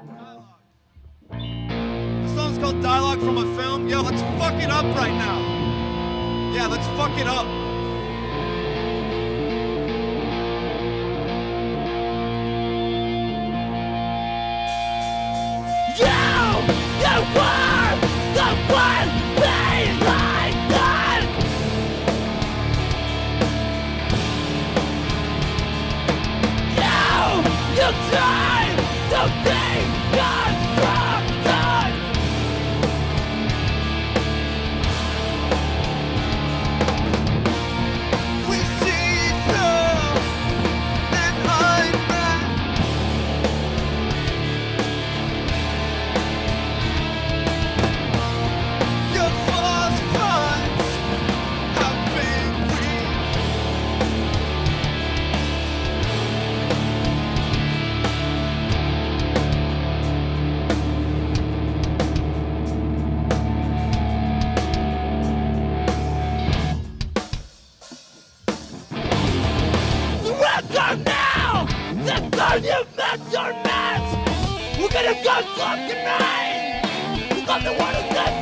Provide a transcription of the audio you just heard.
The song's called Dialogue from a Film. Yo, let's fuck it up right now. Yeah, let's fuck it up. You, you were the one. You, Time you met your match! We're gonna go fucking night! Because the one who